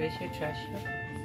Where's your treasure?